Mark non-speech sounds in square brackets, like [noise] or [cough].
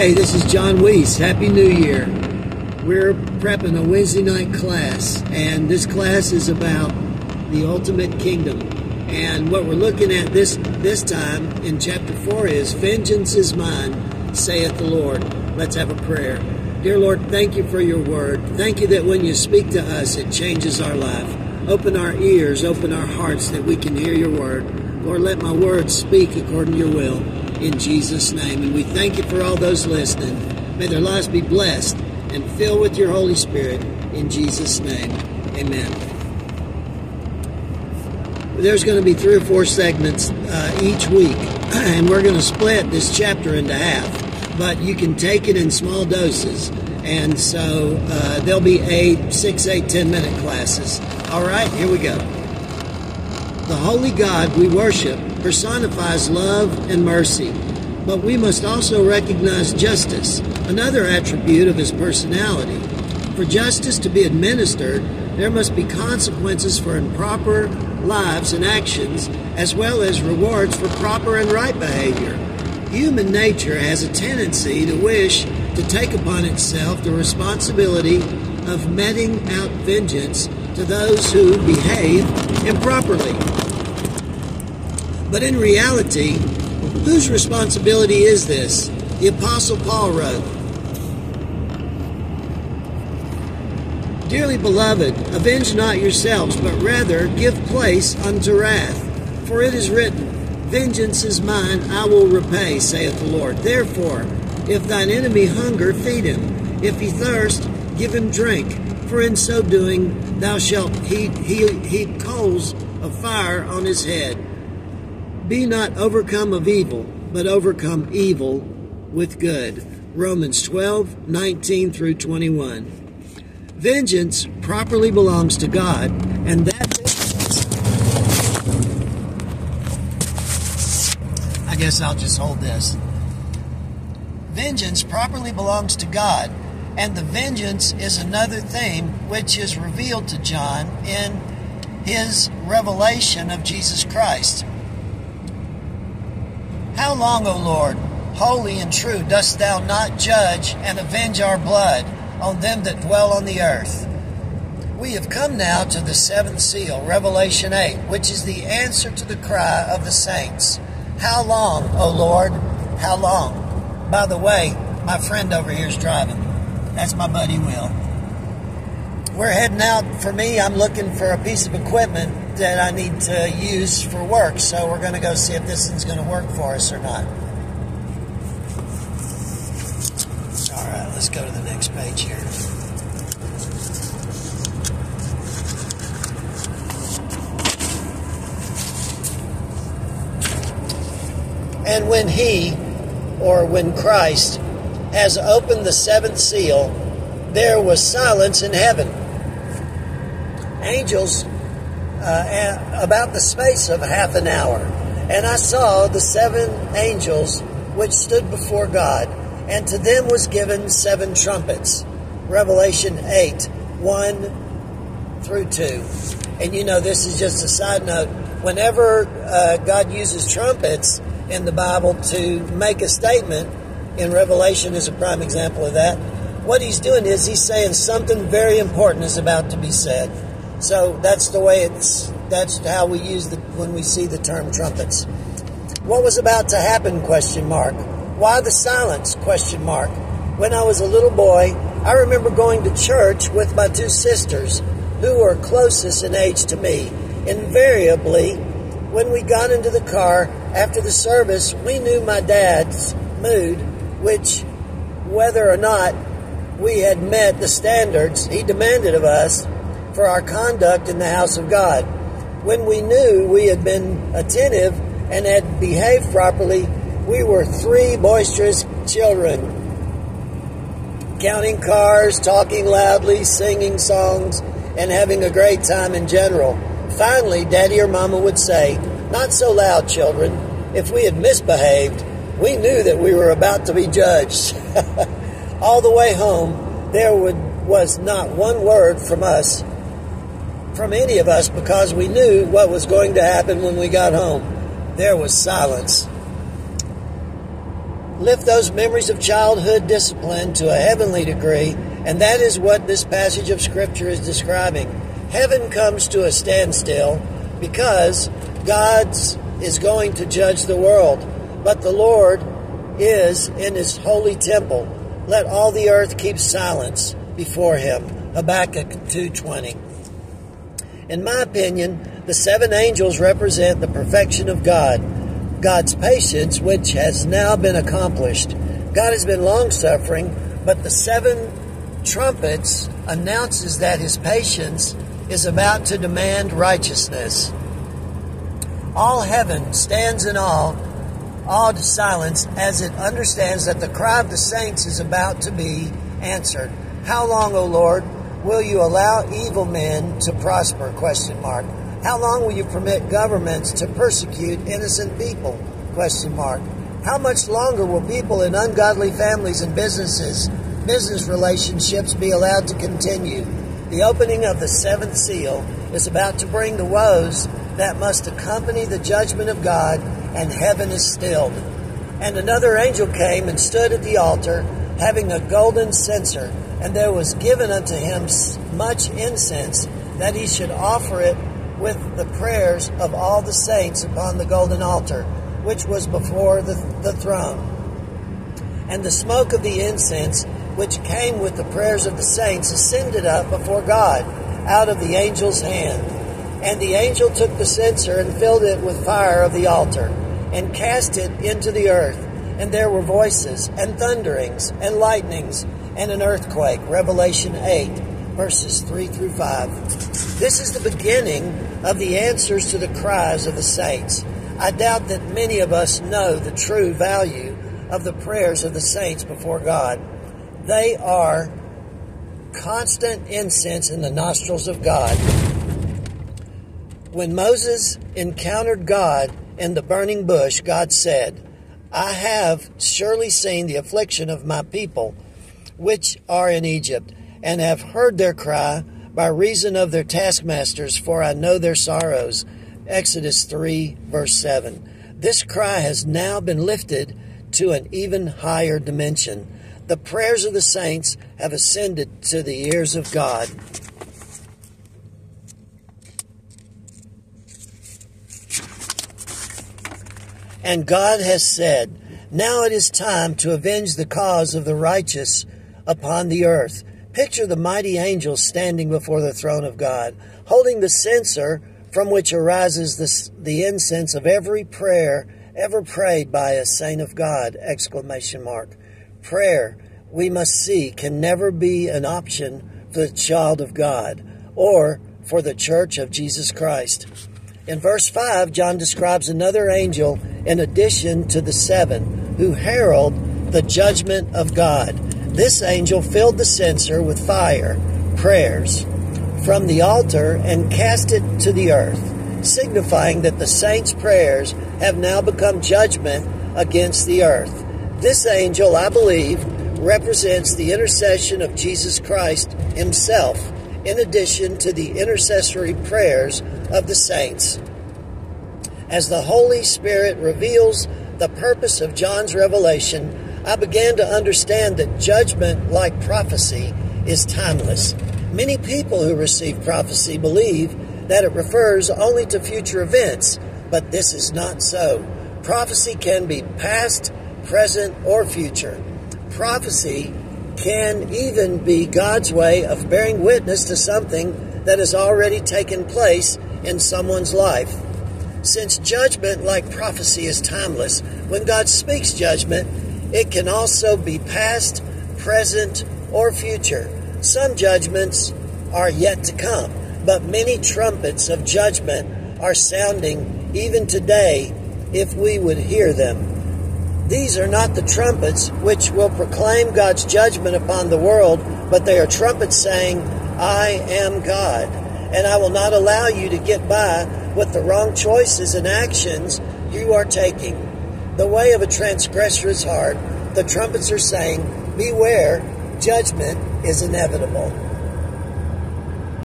Hey, this is John Wiese. Happy New Year. We're prepping a Wednesday night class, and this class is about the ultimate kingdom. And what we're looking at this this time in chapter 4 is vengeance is mine, saith the Lord. Let's have a prayer. Dear Lord, thank you for your word. Thank you that when you speak to us, it changes our life. Open our ears, open our hearts that we can hear your word. Lord, let my words speak according to your will in Jesus' name. And we thank you for all those listening. May their lives be blessed and filled with your Holy Spirit in Jesus' name. Amen. There's going to be three or four segments uh, each week, [clears throat] and we're going to split this chapter into half. But you can take it in small doses, and so uh, there'll be eight, six, eight, ten minute classes. All right, here we go. The holy God we worship personifies love and mercy, but we must also recognize justice, another attribute of his personality. For justice to be administered, there must be consequences for improper lives and actions, as well as rewards for proper and right behavior. Human nature has a tendency to wish to take upon itself the responsibility of meting out vengeance to those who behave improperly. But in reality, whose responsibility is this? The Apostle Paul wrote, Dearly beloved, avenge not yourselves, but rather give place unto wrath. For it is written, Vengeance is mine, I will repay, saith the Lord. Therefore, if thine enemy hunger, feed him. If he thirst, give him drink. For in so doing, thou shalt heap, heap coals of fire on his head. Be not overcome of evil, but overcome evil with good. Romans 12, 19 through 21. Vengeance properly belongs to God, and that I guess I'll just hold this. Vengeance properly belongs to God, and the vengeance is another theme which is revealed to John in his revelation of Jesus Christ. How long, O Lord, holy and true, dost thou not judge and avenge our blood on them that dwell on the earth? We have come now to the seventh seal, Revelation 8, which is the answer to the cry of the saints. How long, O Lord? How long? By the way, my friend over here is driving. That's my buddy Will. We're heading out. For me, I'm looking for a piece of equipment that I need to use for work. So we're going to go see if this thing's going to work for us or not. All right, let's go to the next page here. And when he, or when Christ, has opened the seventh seal, there was silence in heaven. Angels uh, about the space of half an hour. And I saw the seven angels which stood before God, and to them was given seven trumpets. Revelation 8 1 through 2. And you know, this is just a side note. Whenever uh, God uses trumpets in the Bible to make a statement, in Revelation is a prime example of that. What he's doing is he's saying something very important is about to be said. So that's the way it's, that's how we use the, when we see the term trumpets. What was about to happen, question mark. Why the silence, question mark. When I was a little boy, I remember going to church with my two sisters, who were closest in age to me. Invariably, when we got into the car after the service, we knew my dad's mood, which, whether or not we had met the standards he demanded of us for our conduct in the house of God. When we knew we had been attentive and had behaved properly, we were three boisterous children, counting cars, talking loudly, singing songs, and having a great time in general. Finally, Daddy or Mama would say, Not so loud, children. If we had misbehaved, we knew that we were about to be judged. [laughs] All the way home, there would, was not one word from us, from any of us, because we knew what was going to happen when we got home. There was silence. lift those memories of childhood discipline to a heavenly degree, and that is what this passage of Scripture is describing. Heaven comes to a standstill because God's is going to judge the world, but the Lord is in his holy temple. Let all the earth keep silence before him. Habakkuk 2:20. In my opinion, the seven angels represent the perfection of God, God's patience which has now been accomplished. God has been long-suffering, but the seven trumpets announces that his patience is about to demand righteousness. All heaven stands in awe, awed silence as it understands that the cry of the saints is about to be answered. How long, O Lord, will you allow evil men to prosper? Question mark. How long will you permit governments to persecute innocent people? Question mark. How much longer will people in ungodly families and businesses, business relationships be allowed to continue? The opening of the seventh seal is about to bring the woes that must accompany the judgment of God, and heaven is stilled. And another angel came and stood at the altar, having a golden censer, and there was given unto him much incense, that he should offer it with the prayers of all the saints upon the golden altar, which was before the, the throne. And the smoke of the incense, which came with the prayers of the saints, ascended up before God out of the angel's hand. And the angel took the censer and filled it with fire of the altar, and cast it into the earth. And there were voices, and thunderings, and lightnings, and an earthquake. Revelation 8, verses 3 through 5. This is the beginning of the answers to the cries of the saints. I doubt that many of us know the true value of the prayers of the saints before God. They are constant incense in the nostrils of God when Moses encountered God in the burning bush, God said, I have surely seen the affliction of my people, which are in Egypt, and have heard their cry by reason of their taskmasters, for I know their sorrows. Exodus 3, verse 7. This cry has now been lifted to an even higher dimension. The prayers of the saints have ascended to the ears of God. And God has said, Now it is time to avenge the cause of the righteous upon the earth. Picture the mighty angels standing before the throne of God, holding the censer from which arises the, the incense of every prayer ever prayed by a saint of God! Exclamation mark. Prayer, we must see, can never be an option for the child of God or for the church of Jesus Christ. In verse 5, John describes another angel in addition to the seven who herald the judgment of God. This angel filled the censer with fire, prayers, from the altar and cast it to the earth, signifying that the saints' prayers have now become judgment against the earth. This angel, I believe, represents the intercession of Jesus Christ himself in addition to the intercessory prayers of the saints. As the Holy Spirit reveals the purpose of John's revelation, I began to understand that judgment, like prophecy, is timeless. Many people who receive prophecy believe that it refers only to future events, but this is not so. Prophecy can be past, present, or future. Prophecy can even be God's way of bearing witness to something that has already taken place in someone's life. Since judgment, like prophecy, is timeless, when God speaks judgment, it can also be past, present, or future. Some judgments are yet to come, but many trumpets of judgment are sounding even today if we would hear them. These are not the trumpets which will proclaim God's judgment upon the world, but they are trumpets saying, I am God, and I will not allow you to get by with the wrong choices and actions you are taking. The way of a transgressor is hard. The trumpets are saying, Beware, judgment is inevitable.